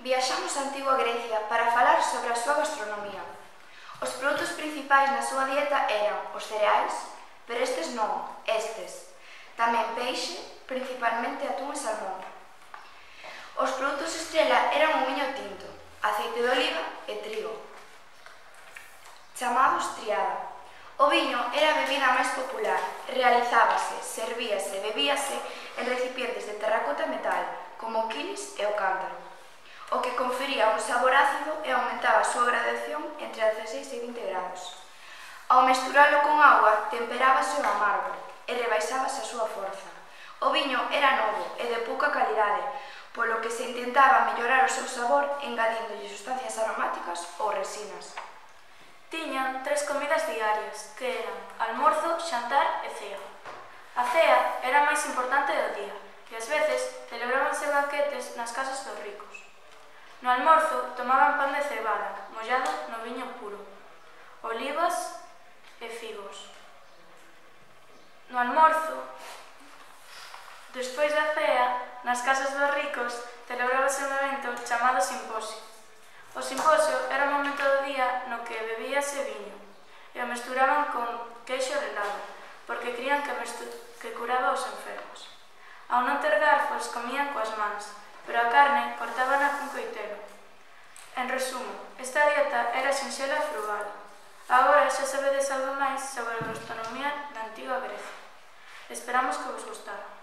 Viaxamos a antiga Grecia para falar sobre a súa gastronomía. Os produtos principais na súa dieta eran os cereais, pero estes non, estes. Tamén peixe, principalmente atún e salmón. Os produtos estrela eran o viño tinto, aceite de oliva e trigo, chamados triada. O viño era a bebida máis popular, realizábase, servíase, bebíase en recipientes confería un sabor ácido e aumentaba a súa gradación entre 16 e 20 grados. Ao mesturalo con agua, temperábase o amargo e rebaixábase a súa forza. O viño era novo e de pouca calidade, polo que se intentaba mellorar o seu sabor engadíndolle sustancias aromáticas ou resinas. Tiñan tres comidas diarias, que eran almorzo, xantar e cea. A cea era máis importante do día, e ás veces celebrábanse banquetes nas casas dos ricos. No almorzo tomaban pan de cebada, mollado no viño puro, olivas e figos. No almorzo, despois da cea, nas casas dos ricos celebrábase un evento chamado simposio. O simposio era un momento do día no que bebíase viño e o mesturaban con queixo relado, porque crían que, que curaba os enfermos. Ao non ter garfos, comían coas mans, pero a carne cortábana cun coitelo. En resumo, esta dieta era sinxela e frugal. Agora xa sabedes algo máis sobre a gastronomía da antiga Grecia. Esperamos que vos gustara.